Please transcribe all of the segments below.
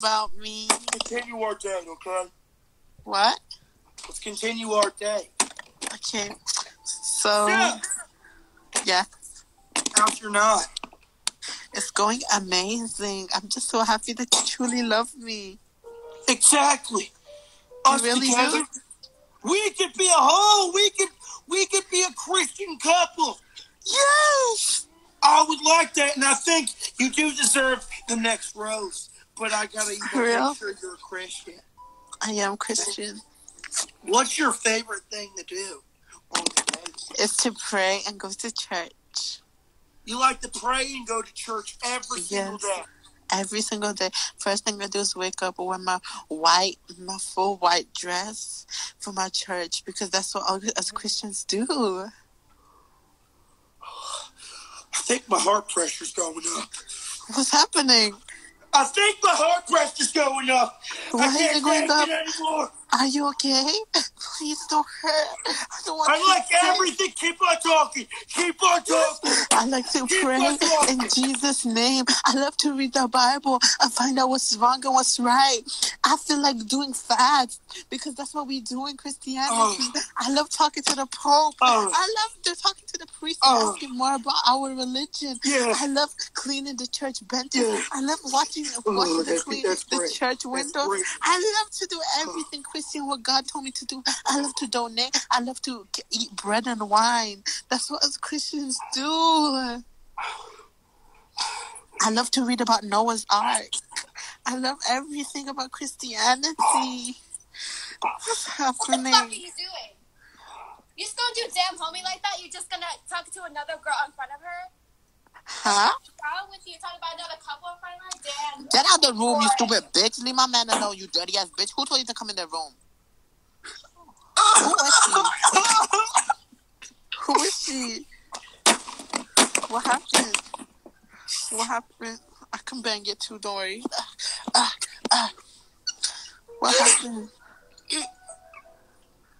about me. Continue our day, okay? What? Let's continue our day. Okay. So, Yeah. yeah, How's your night? it's going amazing. I'm just so happy that you truly love me. Exactly. Us really together, do? we could be a whole. We could. We could be a Christian couple. Yes! I would like that, and I think you do deserve the next rose. But I gotta even make sure you're a Christian. I am Christian. What's your favorite thing to do on the day? Is to pray and go to church You like to pray and go to church every single day. every single day. First thing I do is wake up and wear my white, my full white dress for my church because that's what all us Christians do. I think my heart pressure's going up. What's happening? I think my heart pressure's going up. Why I can't take up? it anymore. Are you okay? Please don't hurt. I don't want I like to everything. Keep on talking. Keep on talking. I like to Keep pray in Jesus' name. I love to read the Bible and find out what's wrong and what's right. I feel like doing fast because that's what we do in Christianity. Oh. I love talking to the Pope. Oh. I love to talking to the priest Oh. asking more about our religion. Yeah. I love cleaning the church benches. Yeah. I love watching, Oh, watching the, clean, the church windows. I love to do everything Christian what God told me to do. I love to donate. I love to eat bread and wine. That's what us Christians do. I love to read about Noah's Ark. I love everything about Christianity. What's What the fuck are you doing? You still do damn homie like that? You're just gonna talk to another girl in front of her? Huh? What's wrong with you? Talking about another couple in front of her? Damn. Get out the room, you stupid bitch. Leave my man alone, you dirty ass bitch. Who told you to come in the room? Who is she? Who is she? What happened? What happened? I can bang it too, Dory. Ah, ah. What happened?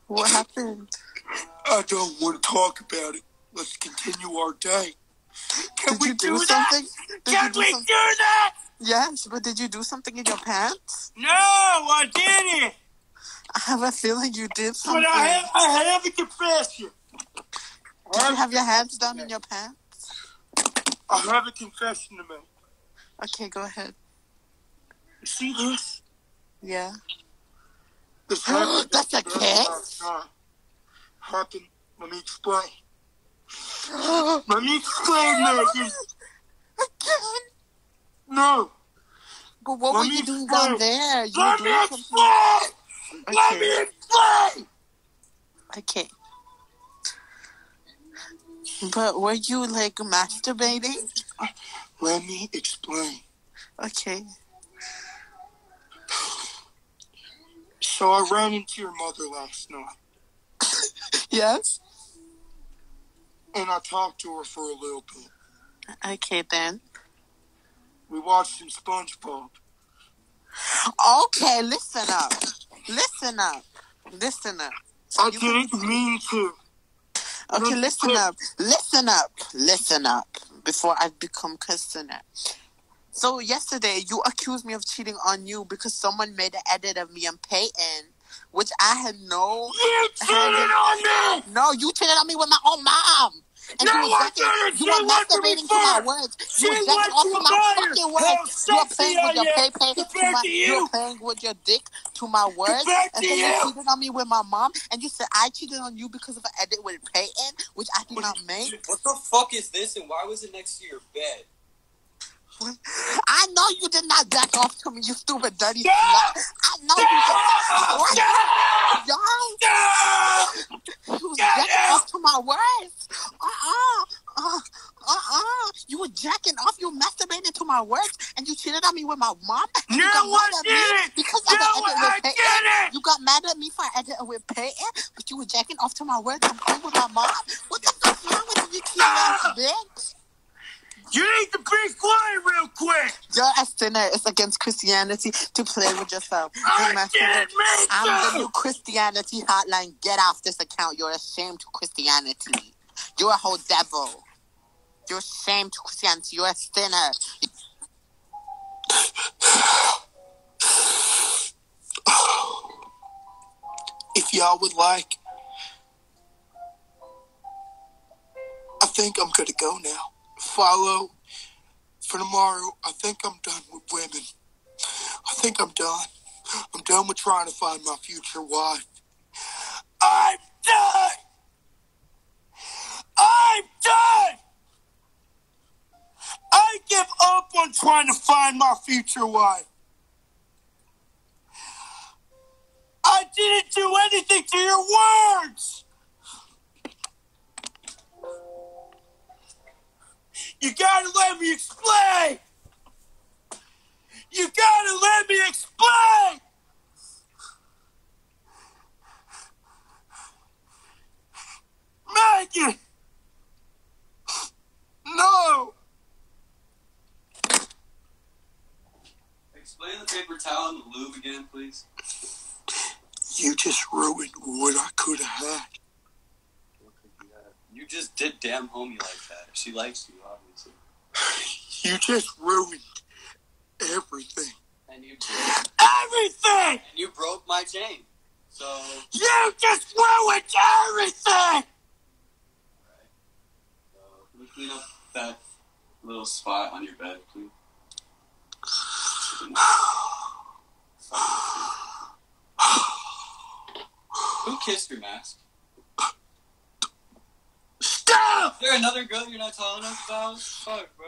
What happened? I don't want to talk about it. Let's continue our day. Can Did we you do, that? something? Did Can do we something? do that? Yes, but did you do something in your pants? No, I didn't. I have a feeling you did But something. I have, I have a confession. Did you have your hands down in your pants? I have a confession to make. Okay, go ahead. You see this? Yeah. This. That's a kiss? Happened. Let me explain. Let me explain, Megan. Again? No. But what Let were you doing explain. down there? You Let me explain. Let Okay. me explain. Okay. But were you like masturbating? Let me explain. Okay. So I ran into your mother last night, Yes? and I talked to her for a little bit. Okay then. We watched some SpongeBob. Okay, listen up. Listen up. Listen up. I You- didn't mean to. Okay, Listen up. Listen up. Listen up. Before I become customer. So yesterday you accused me of cheating on you because someone made an edit of me and Peyton, which I had no You cheated on me. No, you cheated on me with my own mom. And No, you I was didn't. you were went to me masturbating to my words. She You were went jacking off to to my fucking words. You were playing with your am. pay pay to my to you you. were playing with your dick to my words. And then you you. cheated on me with my mom and you said I cheated on you because of an edit with Peyton, which I did not make. What the fuck is this and why was it next to your bed? I know you did not jack off to me, you stupid dirty slut. I you did. Y'all, jacking off to my words. Uh-uh. Uh, uh-uh. You were jacking off. You were masturbating to my words, and you cheated on me with my mom. You No, got I mad at me because No, I with Peyton. didn't. You got mad at me for edit with Peyton, but you were jacking off to my words and playing with my mom. What the fuck's wrong with you, you ass bitch? You need be quiet, real quick. You're a sinner. It's against Christianity to play with yourself. I can't make I'm the new Christianity hotline. Get off this account. You're ashamed to Christianity. You're a whole devil. You're ashamed to Christianity. You're a sinner. If y'all would like, I think I'm gonna go now. Follow for tomorrow. I think I'm done with women. I think I'm done. I'm done with trying to find my future wife. I'm done! I'm done! I give up on trying to find my future wife. I didn't do anything to your words! You gotta let me explain! You gotta let me explain! Megan! No! Explain the paper towel and the lube again, please. You just ruined what I could have had. You just did damn homie like that. She likes you, obviously. You just ruined everything. And you. Everything! And you broke my chain. So, You just ruined everything! uh, can you clean up that little spot on your bed, please? Who kissed your mask? Stop! Is there another girl you're not telling us about? Fuck, bro.